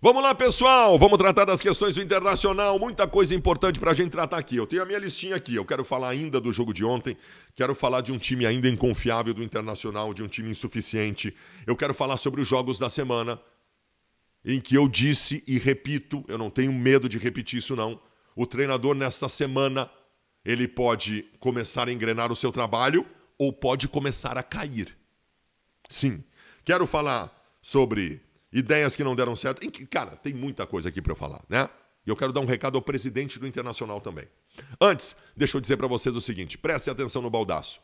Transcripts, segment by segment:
Vamos lá, pessoal. Vamos tratar das questões do internacional. Muita coisa importante para a gente tratar aqui. Eu tenho a minha listinha aqui. Eu quero falar ainda do jogo de ontem. Quero falar de um time ainda inconfiável do internacional, de um time insuficiente. Eu quero falar sobre os jogos da semana, em que eu disse e repito, eu não tenho medo de repetir isso não. O treinador nesta semana, ele pode começar a engrenar o seu trabalho ou pode começar a cair. Sim. Quero falar sobre ideias que não deram certo. Cara, tem muita coisa aqui para eu falar, né? E eu quero dar um recado ao presidente do Internacional também. Antes, deixa eu dizer para vocês o seguinte: prestem atenção no baldaço.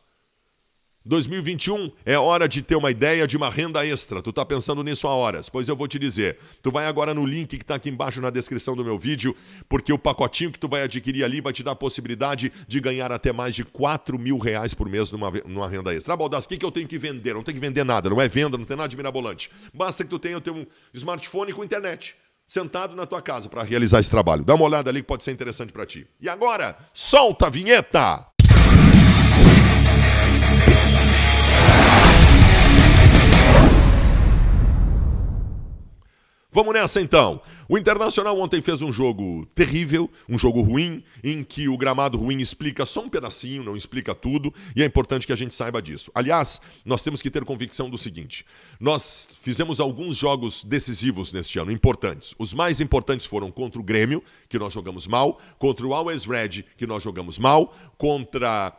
2021 é hora de ter uma ideia de uma renda extra. Tu tá pensando nisso há horas? Pois eu vou te dizer. Tu vai agora no link que está aqui embaixo na descrição do meu vídeo, porque o pacotinho que tu vai adquirir ali vai te dar a possibilidade de ganhar até mais de 4 mil reais por mês numa, numa renda extra. Ah, Baldas, o que, que eu tenho que vender? Não tem que vender nada, não é venda, não tem nada de mirabolante. Basta que tu tenha o teu smartphone com internet sentado na tua casa para realizar esse trabalho. Dá uma olhada ali que pode ser interessante para ti. E agora, solta a vinheta! Vamos nessa então. O Internacional ontem fez um jogo terrível, um jogo ruim, em que o gramado ruim explica só um pedacinho, não explica tudo, e é importante que a gente saiba disso. Aliás, nós temos que ter convicção do seguinte: nós fizemos alguns jogos decisivos neste ano, importantes. Os mais importantes foram contra o Grêmio, que nós jogamos mal, contra o Always Red, que nós jogamos mal, contra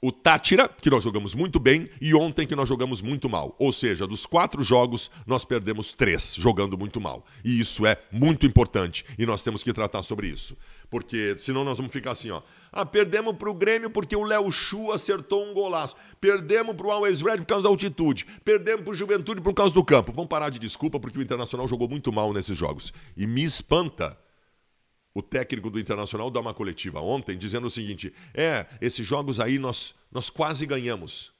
o Tátira, que nós jogamos muito bem, e ontem que nós jogamos muito mal. Ou seja, dos quatro jogos, nós perdemos três, jogando muito mal. E isso é muito importante, e nós temos que tratar sobre isso. Porque senão nós vamos ficar assim, ó. Ah, perdemos para o Grêmio porque o Léo Chu acertou um golaço. Perdemos para o Always Red por causa da altitude. Perdemos para o Juventude por causa do campo. Vamos parar de desculpa porque o Internacional jogou muito mal nesses jogos. E me espanta o técnico do Internacional dá uma coletiva ontem dizendo o seguinte: é, esses jogos aí nós, nós quase ganhamos.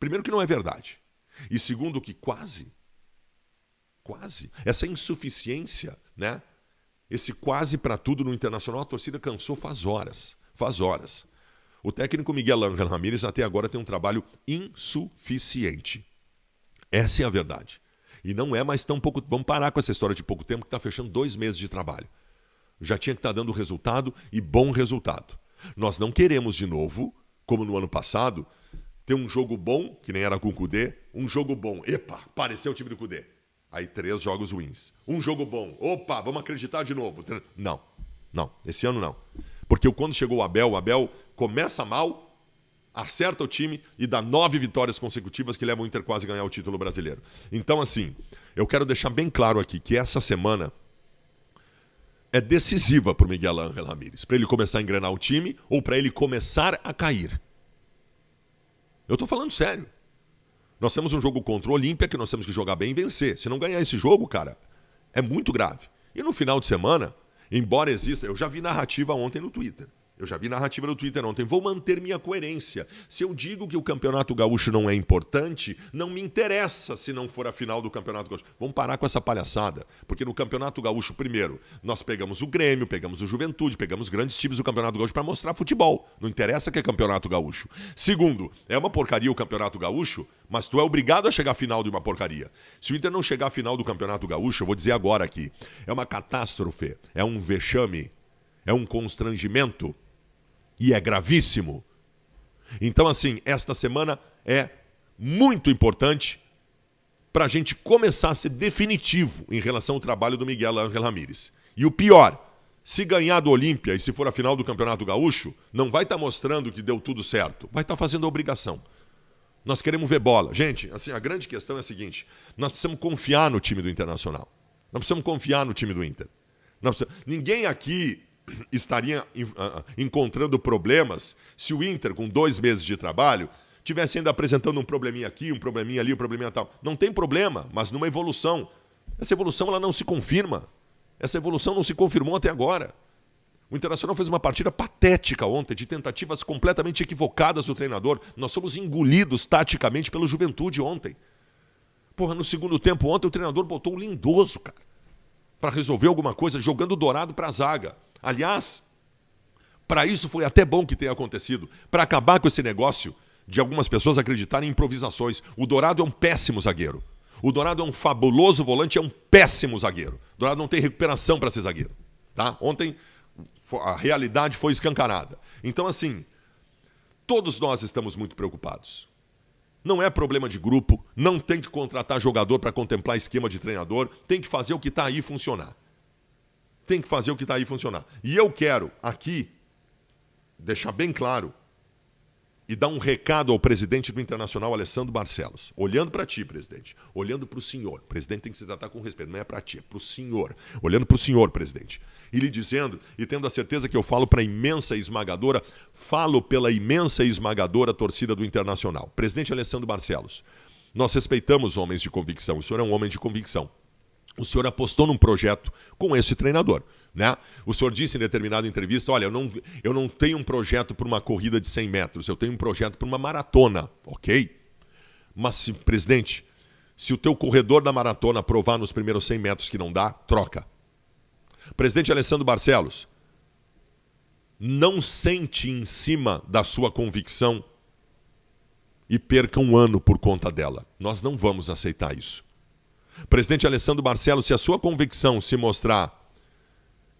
Primeiro, que não é verdade. E segundo, que quase, quase, essa insuficiência, né? Esse quase para tudo no Internacional, a torcida cansou faz horas. Faz horas. O técnico Miguel Ángel Ramírez até agora tem um trabalho insuficiente. Essa é a verdade. E não é mais tão pouco. Vamos parar com essa história de pouco tempo que está fechando dois meses de trabalho já tinha que estar tá dando resultado e bom resultado. Nós não queremos de novo, como no ano passado, ter um jogo bom, que nem era com o Cudê, um jogo bom. Epa, pareceu o time do Cudê. Aí três jogos ruins. Um jogo bom. Opa, vamos acreditar de novo. Não, não, esse ano não. Porque quando chegou o Abel, o Abel começa mal, acerta o time e dá nove vitórias consecutivas que levam o Inter quase a ganhar o título brasileiro. Então, assim, eu quero deixar bem claro aqui que essa semana é decisiva para o Miguel Ángel Ramírez, para ele começar a engrenar o time ou para ele começar a cair. Eu estou falando sério. Nós temos um jogo contra o Olímpia que nós temos que jogar bem e vencer. Se não ganhar esse jogo, cara, é muito grave. E no final de semana, embora exista, eu já vi narrativa ontem no Twitter. Eu já vi narrativa no Twitter ontem. Vou manter minha coerência. Se eu digo que o Campeonato Gaúcho não é importante, não me interessa se não for a final do Campeonato Gaúcho. Vamos parar com essa palhaçada. Porque no Campeonato Gaúcho, primeiro, nós pegamos o Grêmio, pegamos o Juventude, pegamos grandes times do Campeonato Gaúcho para mostrar futebol. Não interessa que é Campeonato Gaúcho. Segundo, é uma porcaria o Campeonato Gaúcho, mas tu é obrigado a chegar à final de uma porcaria. Se o Inter não chegar à final do Campeonato Gaúcho, eu vou dizer agora aqui, é uma catástrofe, é um vexame, é um constrangimento e é gravíssimo. Então, assim, esta semana é muito importante para a gente começar a ser definitivo em relação ao trabalho do Miguel Ángel Ramírez. E o pior, se ganhar do Olímpia e se for a final do Campeonato Gaúcho, não vai estar tá mostrando que deu tudo certo, vai estar tá fazendo a obrigação. Nós queremos ver bola. Gente, assim, a grande questão é a seguinte: nós precisamos confiar no time do Internacional. Nós precisamos confiar no time do Inter. Ninguém aqui estaria ah, ah, encontrando problemas se o Inter, com dois meses de trabalho, tivesse ainda apresentando um probleminha aqui, um probleminha ali, um probleminha tal. Não tem problema, mas numa evolução. Essa evolução ela não se confirma. Essa evolução não se confirmou até agora. O Internacional fez uma partida patética ontem, de tentativas completamente equivocadas do treinador. Nós somos engolidos taticamente pelo Juventude ontem. Porra, no segundo tempo ontem o treinador botou um lindoso, cara, para resolver alguma coisa, jogando dourado para a zaga. Aliás, para isso foi até bom que tenha acontecido, para acabar com esse negócio de algumas pessoas acreditarem em improvisações. O Dourado é um péssimo zagueiro. O Dourado é um fabuloso volante, é um péssimo zagueiro. O Dourado não tem recuperação para ser zagueiro. Tá? Ontem a realidade foi escancarada. Então, assim, todos nós estamos muito preocupados. Não é problema de grupo, não tem que contratar jogador para contemplar esquema de treinador, tem que fazer o que está aí funcionar. Tem que fazer o que está aí funcionar. E eu quero aqui deixar bem claro e dar um recado ao presidente do Internacional, Alessandro Barcelos. Olhando para ti, presidente. Olhando para o senhor. O presidente tem que se tratar com respeito. Não é para ti, é para o senhor. Olhando para o senhor, presidente. E lhe dizendo, e tendo a certeza que eu falo para a imensa esmagadora, falo pela imensa esmagadora torcida do Internacional. Presidente Alessandro Barcelos, nós respeitamos homens de convicção. O senhor é um homem de convicção. O senhor apostou num projeto com esse treinador. Né? O senhor disse em determinada entrevista: olha, eu não, eu não tenho um projeto para uma corrida de 100 metros, eu tenho um projeto para uma maratona. Ok. Mas, presidente, se o teu corredor da maratona provar nos primeiros 100 metros que não dá, troca. Presidente Alessandro Barcelos, não sente em cima da sua convicção e perca um ano por conta dela. Nós não vamos aceitar isso. Presidente Alessandro Barcelos, se a sua convicção se mostrar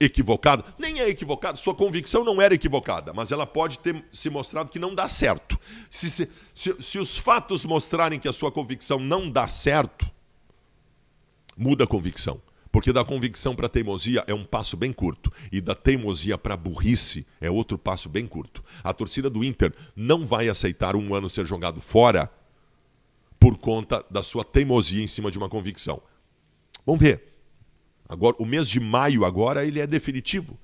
equivocado, nem é equivocado, sua convicção não era equivocada, mas ela pode ter se mostrado que não dá certo. Se, se, se, se os fatos mostrarem que a sua convicção não dá certo, muda a convicção. Porque da convicção para teimosia é um passo bem curto. E da teimosia para a burrice é outro passo bem curto. A torcida do Inter não vai aceitar um ano ser jogado fora por conta da sua teimosia em cima de uma convicção. Vamos ver. Agora, o mês de maio agora ele é definitivo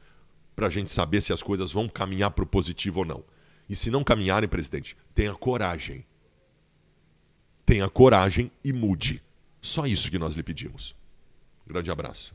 para a gente saber se as coisas vão caminhar para o positivo ou não. E se não caminharem, presidente, tenha coragem. Tenha coragem e mude. Só isso que nós lhe pedimos. Grande abraço.